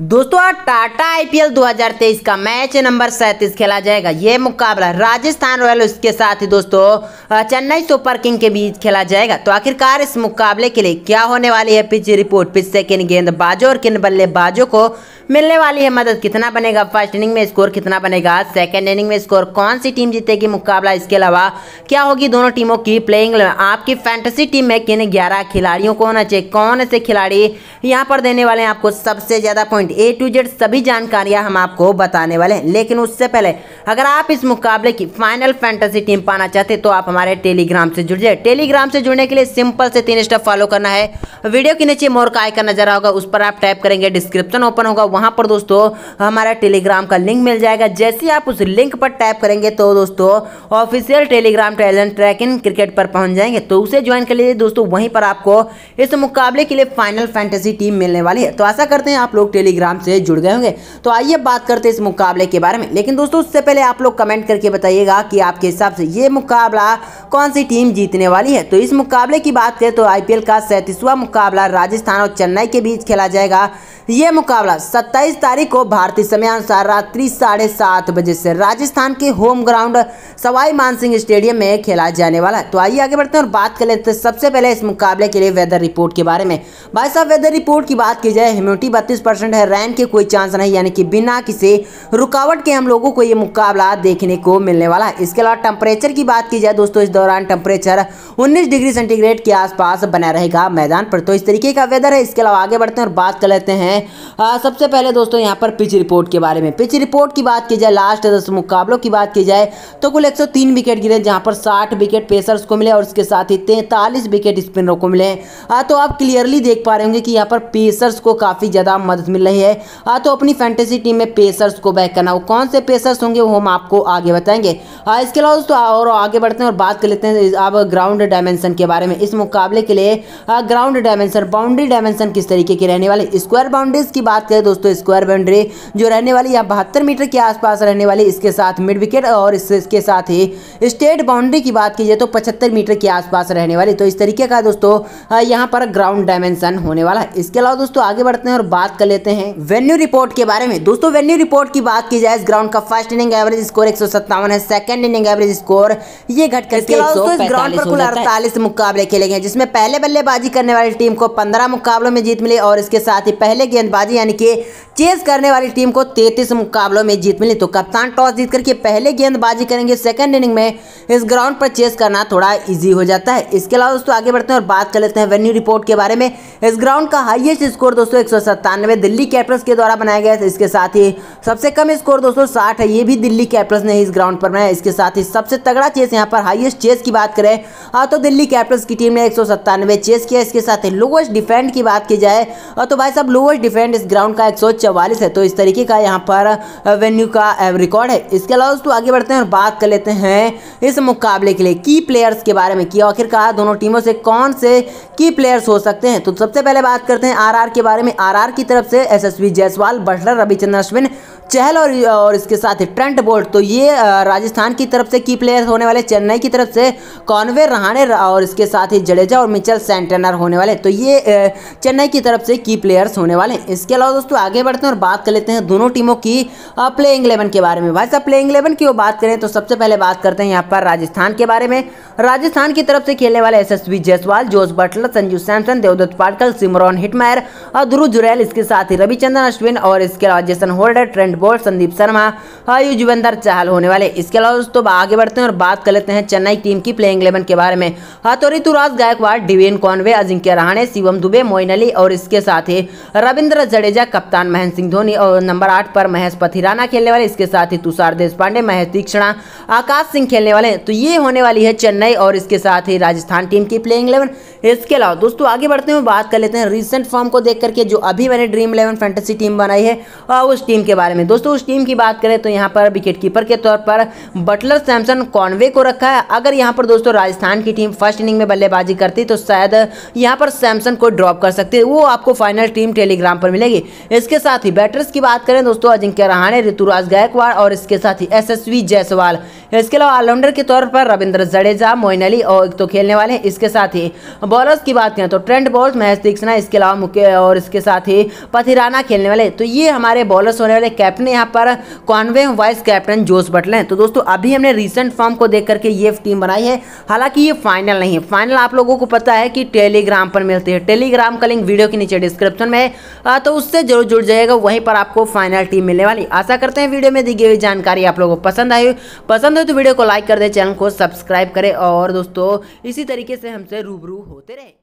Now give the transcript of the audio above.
दोस्तों टाटा आईपीएल 2023 का match number सैंतीस खेला जाएगा। ये मुकाबला राजस्थान रॉयल्स के साथ ही, दोस्तों, चेन्नई सुपर किंग के बीच खेला जाएगा। तो आखिरकार इस मुकाबले के लिए क्या होने वाली है? Pitch report. पिच से किन गेंदबाजों और किन बल्लेबाजों को मिलने वाली है मदद। कितना बनेगा फ़र्स्ट इनिंग में स्कोर, कितना बनेगा सेकेंड इनिंग में स्कोर, कौन सी टीम जीतेगी मुकाबला? इसके अलावा, क्या होगी दोनों टीमों की प्लेइंग आपकी फैंटेसी टीम में किन ग्यारह खिलाड़ियों को होना चाहिए? कौन से खिलाड़ी यहाँ पर देने वाले हैं आपको सबसे ज़्यादा पॉइंट ए टू जेड सभी जानकारियाँ हम आपको बताने वाले हैं। लेकिन उससे पहले, अगर आप इस मुकाबले की फाइनल फैंटेसी टीम पाना चाहते तो आप हमारे टेलीग्राम से जुड़ जाए। टेलीग्राम से जुड़ने के लिए सिंपल से तीन स्टेप फॉलो करना है। वीडियो के नीचे मोर का आइकन नज़र होगा उस पर आप टाइप करेंगे डिस्क्रिप्शन ओपन होगा वहाँ पर दोस्तों हमारा टेलीग्राम का लिंक मिल जाएगा। जैसे आप उस लिंक पर टैप करेंगे तो दोस्तों official telegram talent tracking cricket पर पहुँच जाएँगे। तो उसे ज्वाइन कर लीजिए दोस्तों, वहीं पर आपको इस मुकाबले के लिए फाइनल फैंटेसी टीम मिलने वाली है। तो आशा करते हैं आप लोग टेलीग्राम से जुड़ गए होंगे। तो आइए बात करते हैं इस मुकाबले के बारे में। लेकिन दोस्तों, उससे पहले आप लोग कमेंट करके बताइएगा कि आपके हिसाब से ये मुकाबला कौन सी टीम जीतने वाली है। तो इस मुकाबले की बात करें तो आईपीएल का सैंतीसवां मुकाबला राजस्थान और चेन्नई के बीच खेला जाएगा। ये मुकाबला 27 तारीख को भारतीय समय अनुसार रात्रि साढ़े सात बजे से राजस्थान के home ground Sawai Mansingh stadium में खेला जाने वाला है। तो आइए आगे बढ़ते हैं और बात कर लेते हैं सबसे पहले इस मुकाबले के लिए वेदर रिपोर्ट के बारे में। भाई साहब, वेदर रिपोर्ट की बात की जाए ह्यूमिडिटी बत्तीस है, रैन के कोई चांस नहीं, यानी कि बिना किसी रुकावट के हम लोगों को ये मुकाबला देखने को मिलने वाला है। इसके अलावा टेम्परेचर की बात की जाए, दोस्तों, इस दौरान टेम्परेचर उन्नीस डिग्री सेंटीग्रेड के आसपास बना रहेगा मैदान पर। तो इस तरीके का वेदर है। इसके अलावा आगे बढ़ते हैं और बात कर लेते हैं सबसे पहले दोस्तों यहाँ पर पिच रिपोर्ट के बारे में। पिच रिपोर्ट की बात की जाए लास्ट दस मुकाबलों की बात की जाए तो कुल 103 विकेट गिरे जहाँ पर 60 विकेट पेसर्स को मिले और उसके साथ ही तैंतालीस विकेट स्पिनरों को मिले। आ, तो आप क्लियरली देख पा रहे होंगे कि यहाँ पर पेसर्स को काफ़ी ज़्यादा मदद मिल रही है। तो अपनी फैंटेसी टीम में पेसर्स को बैक करना वो कौन से पेसर्स होंगे वो हम आपको आगे बताएँगे। इसके अलावा दोस्तों और आगे बढ़ते हैं और बात कर लेते हैं आप ग्राउंड डायमेंशन के बारे में। इस मुकाबले के लिए ग्राउंड डायमेंशन बाउंड्री डायमेंशन किस तरीके की रहने वाली? स्क्वायर बाउंड्रीज की बात करें दोस्तों स्क्वायर बाउंड्री जो रहने वाली या बहत्तर मीटर के आसपास रहने वाली इसके साथ मिड विकेट और इसके साथ ही स्टेट बाउंड्री की बात कीजिए तो पचहत्तर मीटर के आसपास रहने वाली। तो इस तरीके का दोस्तों यहाँ पर ग्राउंड डायमेंशन होने वाला है। इसके अलावा दोस्तों आगे बढ़ते हैं और बात कर लेते हैं वेन्यू रिपोर्ट के बारे में। दोस्तों वेन्यू रिपोर्ट की बात की जाए इस ग्राउंड का फ़र्स्ट इनिंग एवरेज स्कोर एक है सेकंड इनिंग एवरेज स्कोर ये घट करके ग्राउंड पर कुल अड़तालीस मुकाबले खेले गए जिसमें पहले बल्लेबाजी करने वाली टीम को पंद्रह मुकाबलों में जीत मिली और इसके साथ ही पहले गेंदबाजी यानी कि चेस करने वाली टीम को तैतीस मुकाबलों में जीत मिली। तो कप्तान टॉस जीत करके पहले गेंदबाजी करेंगे। सेकंड इनिंग में इस ग्राउंड पर चेस करना थोड़ा इजी हो जाता है। इसके अलावा दोस्तों, आगे बढ़ते हैं और बात कर लेते हैं वेन्यू रिपोर्ट के बारे में। इस ग्राउंड का हाईएस्ट स्कोर दोस्तों, एक दिल्ली कैपिटल्स के द्वारा बनाया गया है। इसके साथ ही सबसे कम स्कोर दोस्तों, साठ है। ये भी दिल्ली कैपिटल्स ने इस ग्राउंड पर बनाया। इसके साथ ही सबसे तगड़ा चेस यहाँ पर हाईएस्ट चेस की बात करें तो दिल्ली कैपिटल्स की टीम ने एक चेस किया। इसके साथ ही लोवेस्ट डिफेंड की बात की जाए तो भाई साहब लोवेस्ट डिफेंड इस ग्राउंड का एक है। तो इस तरीके का यहाँ पर वेन्यू का रिकॉर्ड है। इसके अलावा दोस्तों आगे बढ़ते हैं और बात कर लेते हैं इस मुकाबले के लिए की प्लेयर्स के बारे में कि आखिरकार दोनों टीमों से कौन से की प्लेयर्स हो सकते हैं। तो सबसे पहले बात करते हैं आरआर के बारे में। आरआर की तरफ़ से एसएसवी जायसवाल, बटलर, रविचंद्र, अश्विन चहल और और इसके साथ ही ट्रेंट बोल्ट तो ये राजस्थान की तरफ़ से की प्लेयर होने वाले, चेन्नई की तरफ़ से कॉन्वे रहाणे और इसके साथ ही जडेजा और मिचल सेंटेनर होने वाले। तो ये चेन्नई की तरफ़ से की प्लेयर्स होने वाले इसके अलावा दोस्तों, आगे बढ़ते हैं और बात कर लेते हैं दोनों टीमों की प्लेइंग इलेवन के बारे में। भाई साहब प्लेइंग इलेवन की बात करें तो सबसे पहले बात करते हैं यहाँ पर राजस्थान के बारे में। राजस्थान की तरफ़ से खेलने वाले S Jaiswal Jos Buttler, Sanju Samson, Devdutt Padikkal, Shimron Hetmyer और ध्रुव जुरैल, इसके साथ ही रविचंद्रन अश्विन और इसके अलावा Jason Holder Trent Boult Sandeep Sharma Yuzvendra Chahal होने वाले। इसके अलावा दोस्तों आगे बढ़ते हैं और बात कर लेते हैं चेन्नई टीम की प्लेइंग इलेवन के बारे में। तो ऋतुराज गायकवाड़, डिवेन कॉनवे, अजिंक्य रहाणे, शिवम दुबे मोइन अली और इसके साथ ही रविंद्र जडेजा, कप्तान महेंद्र सिंह धोनी और नंबर आठ पर महेश पथिराना खेलने वाले। इसके साथ ही तुषार देश पांडे महेश तीक्षणा आकाश सिंह खेलने वाले। तो ये होने वाली है चेन्नई और इसके साथ ही राजस्थान टीम की प्लेइंग इलेवन इसके अलावा दोस्तों, आगे बढ़ते हुए बात कर लेते हैं रिसेंट फॉर्म को देख करके, जो अभी मैंने ड्रीम इलेवन फैंटेसी टीम बनाई है उस टीम के बारे में। दोस्तों, उस टीम की बात करें तो यहाँ पर विकेट कीपर के तौर पर बटलर सैमसन कॉनवे को रखा है। अगर यहाँ पर दोस्तों राजस्थान की टीम फ़र्स्ट इनिंग में बल्लेबाजी करती तो शायद यहाँ पर सैमसन को ड्रॉप कर सकती है। वो आपको फाइनल टीम टेलीग्राम पर मिलेगी। इसके साथ ही बैटर्स की बात करें दोस्तों, अजिंक्य रहाणे, ऋतुराज गायकवाड़ और इसके साथ ही एस जायसवाल इसके अलावा ऑलराउंडर के तौर पर रविंद्र जडेजा, मोइन अली और तो खेलने वाले हैं। इसके साथ ही बॉलर्स की बात करें तो ट्रेंड बॉल्स महेश दीक्षणा, इसके अलावा मुख्य और इसके साथ ही पथिराना खेलने वाले तो ये हमारे बॉलर्स होने वाले कैप्टन यहाँ पर कॉन्वे वाइस कैप्टन जोश बटले हैं। तो दोस्तों, अभी हमने रिसेंट फॉर्म को देख करके ये टीम बनाई है। हालाँकि ये फाइनल नहीं है। फाइनल आप लोगों को पता है कि टेलीग्राम पर मिलती है। टेलीग्राम का लिंक वीडियो के नीचे डिस्क्रिप्शन में है। तो उससे ज़रूर जुड़ जाएगा वहीं पर आपको फाइनल टीम मिलने वाली। आशा करते हैं वीडियो में दी गई जानकारी आप लोगों को पसंद आई पसंद हो तो वीडियो को लाइक कर दे, चैनल को सब्सक्राइब करें और दोस्तों, इसी तरीके से हमसे रूबरू होते रहे।